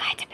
my